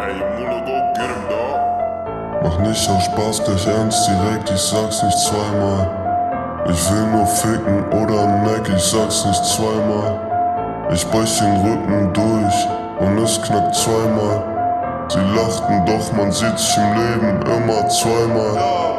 Ey, Mula, get him, dog. Mach nicht auf Spaß gleich ernst direkt, ich sag's nicht zweimal. Ich will nur ficken oder Mac, ich sag's nicht zweimal. Ich brech den Rücken durch und es knackt zweimal. Sie lachten, doch man sieht sich im Leben immer zweimal.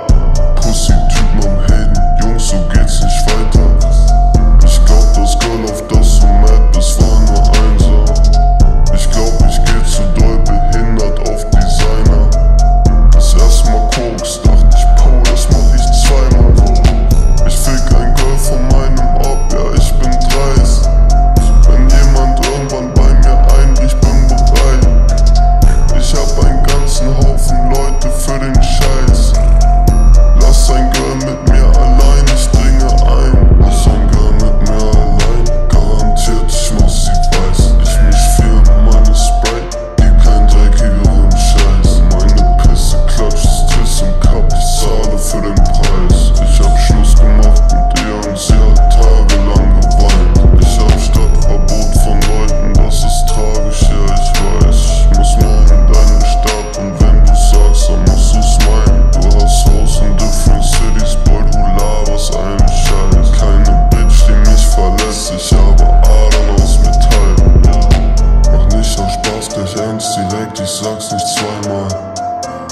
denkst direkt, ich sag's nicht zweimal.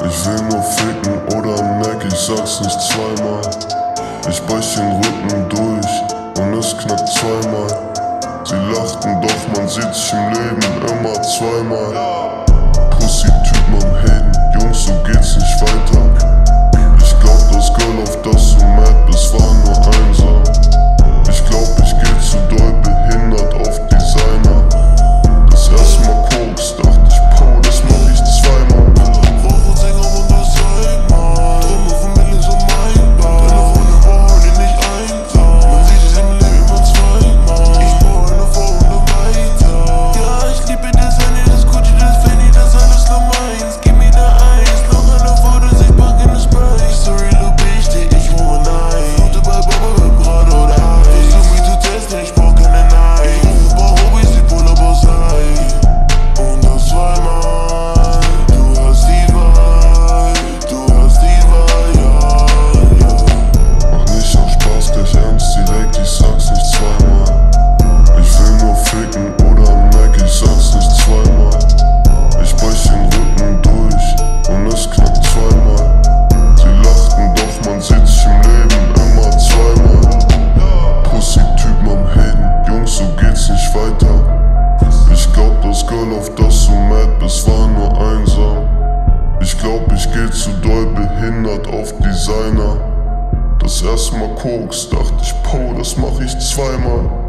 Ich will nur ficken oder Mac, ich sag's nicht zweimal. Ich brech den Rücken durch und es knackt zweimal. Sie lachten, doch man sieht sich im Leben immer zweimal. viel zu doll behindert auf Designer. Das erste Mal Koks, dachte ich, Po, das mach ich zweimal.